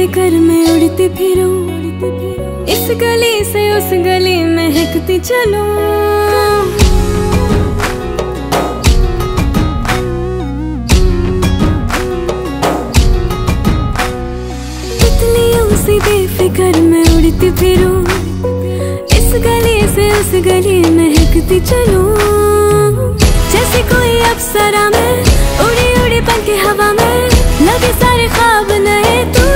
फ़िक्र में उड़ती फिरूं। इस गली से उस गली में हकती चलूँ। सी में उड़ती फिरूं। इस गली से उस गली में हकती चलूँ। जैसे कोई अप्सरा में उड़ी उड़ी पंखे हवा में लगे सारे ख्वाब नए तू